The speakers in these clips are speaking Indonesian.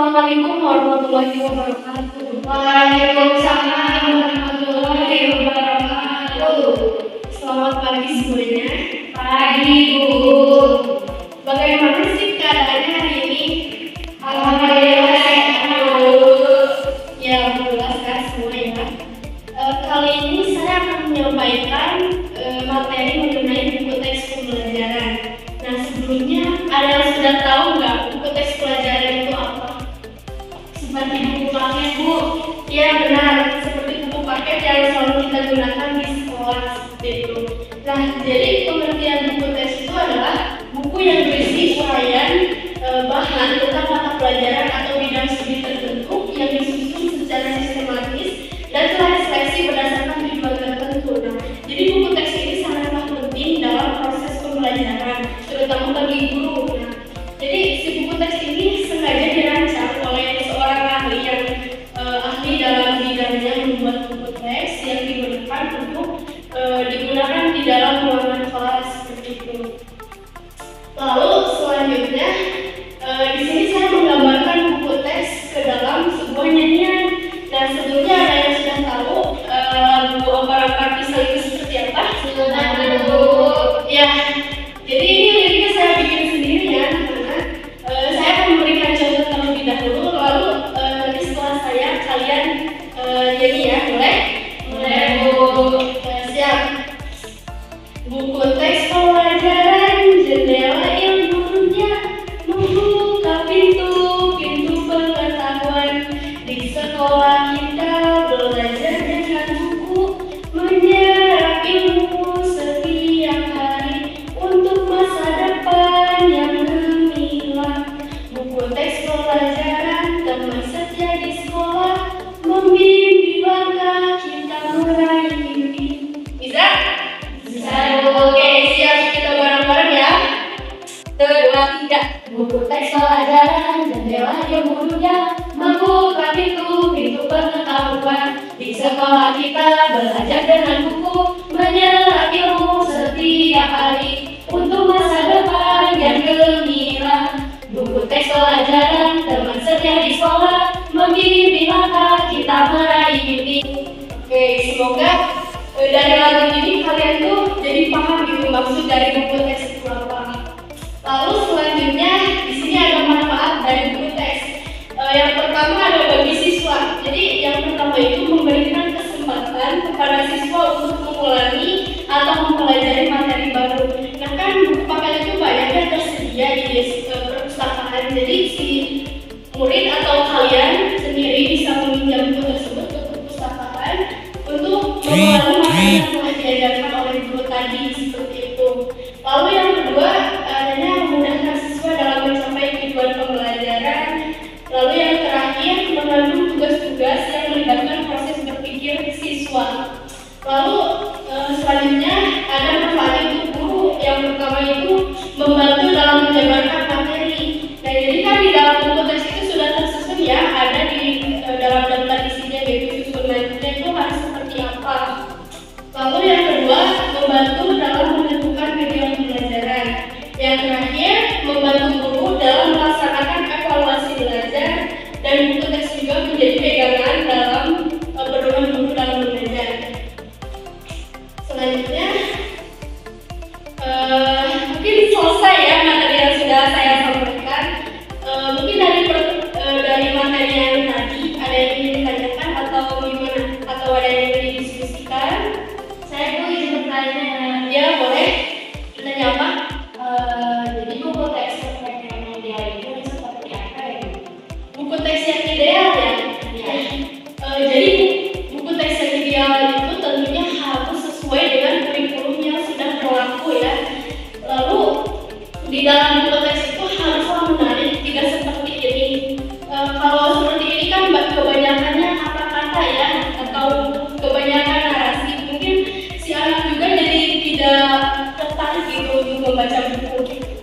Assalamualaikum warahmatullahi wabarakatuh. Waalaikumsalam warahmatullahi wabarakatuh. Selamat pagi semuanya. Pagi Bu. Bagaimana sih keadaannya hari ini? Alhamdulillah. Ya, sehat semua ya. Eh, kali ini saya akan menyampaikan eh, materi mengenai buku teks pembelajaran. Nah, sebelumnya ada yang sudah tahu nggak buku teks pelajaran? Seperti buku paket Bu. Ya benar, seperti buku paket yang selalu kita gunakan di sekolah seperti itu. Nah, jadi pengertian buku teks itu adalah buku yang berisi uraian e, bahan tentang mata pelajaran atau bidang studi tertentu sekolah kita belajar dengan buku, menyerap ilmu setiap hari untuk masa depan yang gemilang. Buku teks pelajaran, teman setia di sekolah, membimbing langkah kita meraih mimpi. Bisa? Bisa. Oke, siap kita bareng-bareng ya. Satu, dua, tiga. Buku teks pelajaran jendela ilmu dunia membuka pintu di sekolah kita belajar dengan buku Jadi yang pertama itu memberikan kesempatan kepada siswa untuk mengulangi atau mempelajari materi baru. Nah kan buku paket itu banyak yang tersedia di eh, perpustakaan. Jadi si Lalu eh, selanjutnya ada manfaat untuk guru. Yang pertama itu membantu dalam menjabarkan materi. Nah jadi kan di dalam buku teks itu sudah tersusun ya ada di eh, dalam daftar isinya yaitu susunannya itu harus seperti apa. Lalu yang kedua membantu dalam menentukan tujuan pembelajaran. Yang terakhir membantu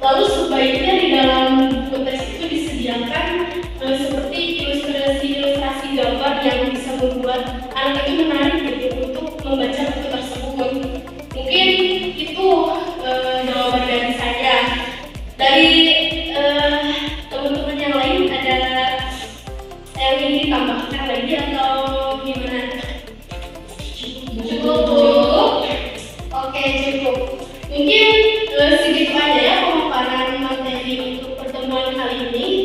lalu sebaiknya di dalam buku teks itu disediakan eh, seperti ilustrasi ilustrasi gambar yang bisa membuat anak itu menarik gitu untuk membaca buku tersebut. Mungkin itu eh, jawaban dari saya. Dari eh, teman-teman eh, yang lain ada yang ingin ditambahkan lagi atau gimana? Cukup. Oke cukup. Mungkin how you